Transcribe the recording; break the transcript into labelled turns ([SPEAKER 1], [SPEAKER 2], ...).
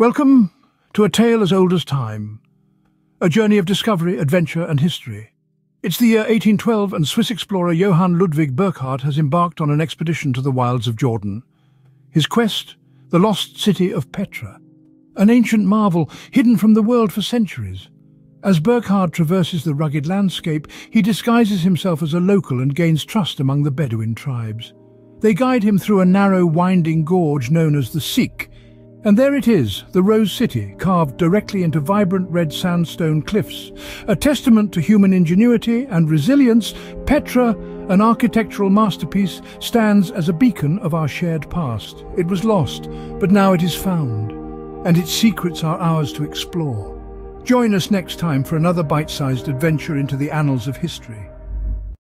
[SPEAKER 1] Welcome to a tale as old as time, a journey of discovery, adventure and history. It's the year 1812 and Swiss explorer Johann Ludwig Burckhardt has embarked on an expedition to the wilds of Jordan. His quest, the lost city of Petra, an ancient marvel hidden from the world for centuries. As Burckhardt traverses the rugged landscape, he disguises himself as a local and gains trust among the Bedouin tribes. They guide him through a narrow, winding gorge known as the Siq, and there it is, the Rose City, carved directly into vibrant red sandstone cliffs. A testament to human ingenuity and resilience, Petra, an architectural masterpiece, stands as a beacon of our shared past. It was lost, but now it is found, and its secrets are ours to explore. Join us next time for another bite-sized adventure into the annals of history.